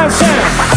that sound.